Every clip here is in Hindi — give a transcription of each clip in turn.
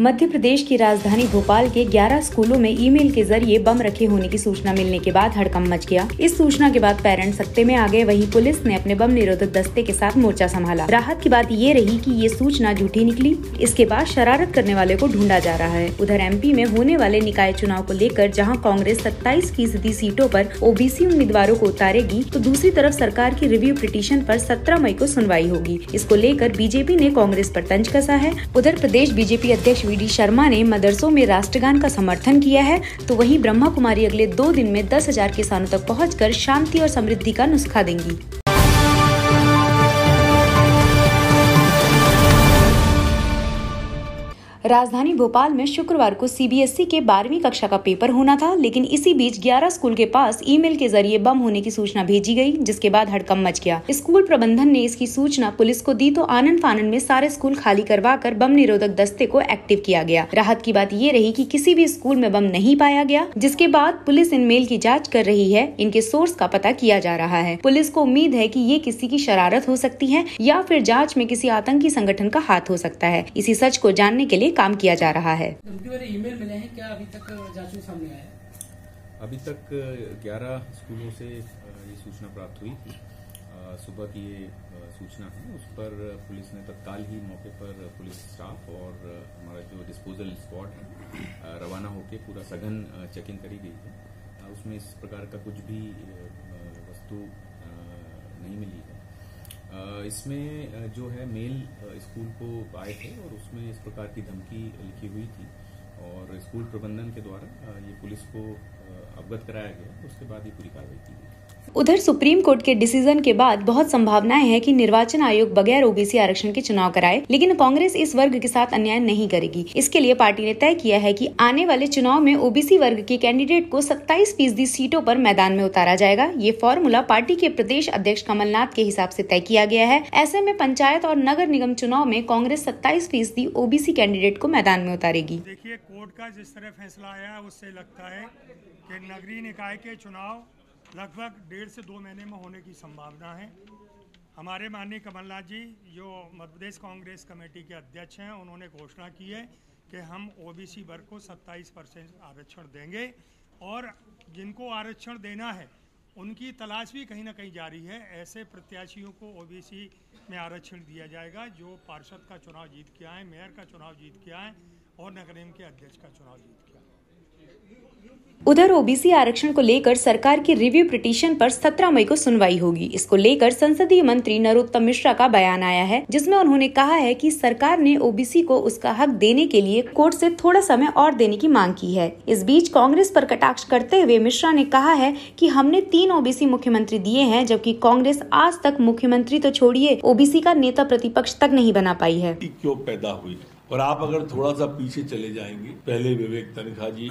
मध्य प्रदेश की राजधानी भोपाल के 11 स्कूलों में ईमेल के ज़रिए बम रखे होने की सूचना मिलने के बाद हड़कम मच गया। इस सूचना के बाद पेरेंट्स सत्ते में आ गए। वहीं पुलिस ने अपने बम निरोधक दस्ते के साथ मोर्चा संभाला। राहत की बात ये रही कि ये सूचना झूठी निकली। इसके बाद शरारत करने वाले को ढूंढा जा रहा है। उधर एमपी में होने वाले निकाय चुनाव को लेकर जहाँ कांग्रेस सत्ताईस फ़ीसदी सीटों पर ओबीसी उम्मीदवारों को उतारेगी तो दूसरी तरफ़ सरकार की रिव्यू पिटीशन आरोप सत्रह मई को सुनवाई होगी। इसको लेकर बीजेपी ने कांग्रेस आरोप तंज कसा है। उधर प्रदेश बीजेपी अध्यक्ष वी डी शर्मा ने मदरसों में राष्ट्रगान का समर्थन किया है तो वहीं ब्रह्मा कुमारी अगले दो दिन में दस हज़ार किसानों तक पहुंचकर शांति और समृद्धि का नुस्खा देंगी। राजधानी भोपाल में शुक्रवार को सीबीएसई के बारहवीं कक्षा का पेपर होना था, लेकिन इसी बीच 11 स्कूल के पास ईमेल के ज़रिए बम होने की सूचना भेजी गई, जिसके बाद हड़कम मच गया। स्कूल प्रबंधन ने इसकी सूचना पुलिस को दी तो आनंद फानंद में सारे स्कूल खाली करवा कर बम निरोधक दस्ते को एक्टिव किया गया। राहत की बात ये रही की कि किसी भी स्कूल में बम नहीं पाया गया, जिसके बाद पुलिस इन मेल की जाँच कर रही है, इनके सोर्स का पता किया जा रहा है। पुलिस को उम्मीद है की ये किसी की शरारत हो सकती है, या फिर जाँच में किसी आतंकी संगठन का हाथ हो सकता है। इसी सच को जानने के लिए काम किया जा रहा है। ईमेल मिले हैं क्या अभी तक जाँच में सामने आया अभी तक 11 स्कूलों से ये सूचना प्राप्त हुई थी। सुबह की ये सूचना है। उस पर पुलिस ने तत्काल ही मौके पर पुलिस स्टाफ और हमारा जो डिस्पोजल स्क्वाड है रवाना होकर पूरा सघन चेकिंग करी गई है। उसमें इस प्रकार का कुछ भी वस्तु इसमें जो है, मेल स्कूल को आए थे और उसमें इस प्रकार की धमकी लिखी हुई थी। और स्कूल प्रबंधन के द्वारा ये पुलिस को अवगत कराया गया उसके बाद ये पूरी कार्रवाई की गई। उधर सुप्रीम कोर्ट के डिसीज़न के बाद बहुत संभावनाएँ हैं कि निर्वाचन आयोग बगैर ओबीसी आरक्षण के चुनाव कराए लेकिन कांग्रेस इस वर्ग के साथ अन्याय नहीं करेगी। इसके लिए पार्टी ने तय किया है कि आने वाले चुनाव में ओबीसी वर्ग के कैंडिडेट को 27 फ़ीसदी सीटों पर मैदान में उतारा जाएगा। ये फॉर्मूला पार्टी के प्रदेश अध्यक्ष कमलनाथ के हिसाब ऐसी तय किया गया है। ऐसे में पंचायत और नगर निगम चुनाव में कांग्रेस सत्ताईस फ़ीसदी ओबीसी कैंडिडेट को मैदान में उतारेगी। देखिए कोर्ट का जिस तरह फैसला आया उससे लगता है कि नगरीय निकाय के चुनाव लगभग डेढ़ से दो महीने में होने की संभावना है। हमारे माननीय कमलनाथ जी, जो मध्य प्रदेश कांग्रेस कमेटी के अध्यक्ष हैं, उन्होंने घोषणा की है कि हम ओबीसी वर्ग को 27 परसेंट आरक्षण देंगे और जिनको आरक्षण देना है, उनकी तलाश भी कहीं ना कहीं जारी है। ऐसे प्रत्याशियों को ओबीसी में आरक्षण दिया जाएगा, जो पार्षद का चुनाव जीत के आए, मेयर का चुनाव जीत के आए और नगर निगम के अध्यक्ष का चुनाव जीत के उधर ओबीसी आरक्षण को लेकर सरकार की रिव्यू पिटीशन पर 17 मई को सुनवाई होगी। इसको लेकर संसदीय मंत्री नरोत्तम मिश्रा का बयान आया है, जिसमें उन्होंने कहा है कि सरकार ने ओबीसी को उसका हक देने के लिए कोर्ट से थोड़ा समय और देने की मांग की है। इस बीच कांग्रेस पर कटाक्ष करते हुए मिश्रा ने कहा है की हमने तीन ओबीसी मुख्यमंत्री दिए हैं, जबकि कांग्रेस आज तक मुख्यमंत्री तो छोड़िए ओबीसी का नेता प्रतिपक्ष तक नहीं बना पाई है। क्यों पैदा हुई? और आप अगर थोड़ा सा पीछे चले जाएँगे, पहले विवेक तनखा जी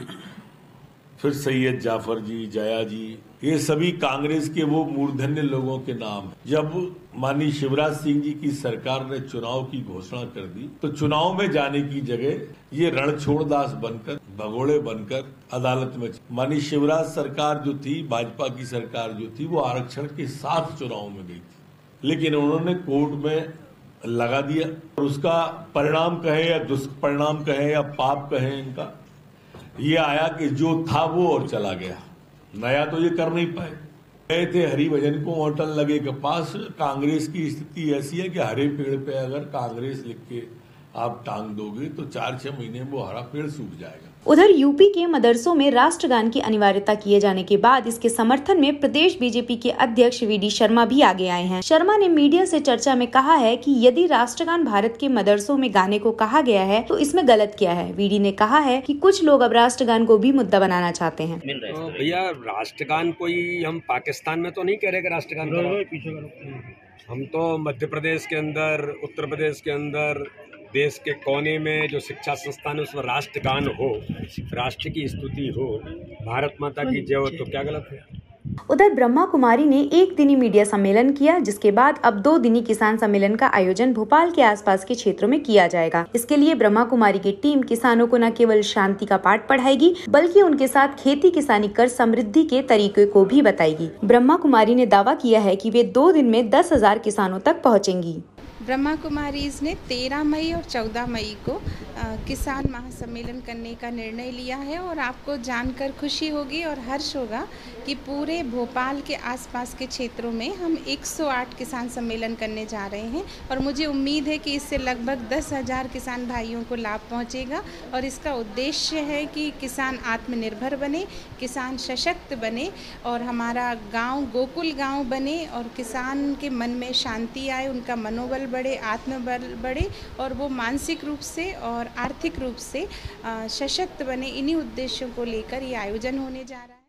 फिर सैयद जाफ़र जी, जया जी, ये सभी कांग्रेस के वो मूर्धन्य लोगों के नाम जब माननीय शिवराज सिंह जी की सरकार ने चुनाव की घोषणा कर दी तो चुनाव में जाने की जगह ये रणछोड़दास बनकर, भगोड़े बनकर अदालत में माननीय शिवराज सरकार जो थी, भाजपा की सरकार जो थी, वो आरक्षण के साथ चुनाव में गई थी। लेकिन उन्होंने कोर्ट में लगा दिया और उसका परिणाम कहे या दुष्परिणाम कहे या पाप कहे इनका ये आया कि जो था वो और चला गया। नया तो ये कर नहीं पाए। गए थे हरिभजन को होटल लगे के पास। कांग्रेस की स्थिति ऐसी है कि हरे पेड़ पे अगर कांग्रेस लिख के आप टांग दोगे तो चार छह महीने में वो हरा पेड़ सूख जाएगा। उधर यूपी के मदरसों में राष्ट्रगान की अनिवार्यता किए जाने के बाद इसके समर्थन में प्रदेश बीजेपी के अध्यक्ष वी डी शर्मा भी आगे आए हैं। शर्मा ने मीडिया से चर्चा में कहा है कि यदि राष्ट्रगान भारत के मदरसों में गाने को कहा गया है तो इसमें गलत क्या है? वीडी ने कहा है कि कुछ लोग अब राष्ट्रगान को भी मुद्दा बनाना चाहते हैं। तो भैया राष्ट्रगान कोई हम पाकिस्तान में तो नहीं कह रहे राष्ट्रगान हम तो मध्य प्रदेश के अंदर उत्तर प्रदेश के अंदर देश के कोने में जो शिक्षा संस्थान है, उसमें राष्ट्रगान हो, राष्ट्र की स्तुति हो, भारत माता की जय हो तो क्या गलत है? उधर ब्रह्मा कुमारी ने एक दिनी मीडिया सम्मेलन किया, जिसके बाद अब दो दिनी किसान सम्मेलन का आयोजन भोपाल के आसपास के क्षेत्रों में किया जाएगा। इसके लिए ब्रह्मा कुमारी की टीम किसानों को न केवल शांति का पाठ पढ़ाएगी, बल्कि उनके साथ खेती किसानी कर समृद्धि के तरीके को भी बताएगी। ब्रह्मा कुमारी ने दावा किया है की वे दो दिन में दस हज़ार किसानों तक पहुँचेंगी। ब्रह्मा कुमारीज ने 13 मई और 14 मई को किसान महासम्मेलन करने का निर्णय लिया है और आपको जानकर खुशी होगी और हर्ष होगा कि पूरे भोपाल के आसपास के क्षेत्रों में हम 108 किसान सम्मेलन करने जा रहे हैं और मुझे उम्मीद है कि इससे लगभग दस हज़ार किसान भाइयों को लाभ पहुंचेगा और इसका उद्देश्य है कि किसान आत्मनिर्भर बने, किसान सशक्त बने और हमारा गाँव गोकुल गाँव बने और किसान के मन में शांति आए, उनका मनोबल बढ़े आत्मबल बढ़े और वो मानसिक रूप से और आर्थिक रूप से सशक्त बने। इन्हीं उद्देश्यों को लेकर ये आयोजन होने जा रहा है।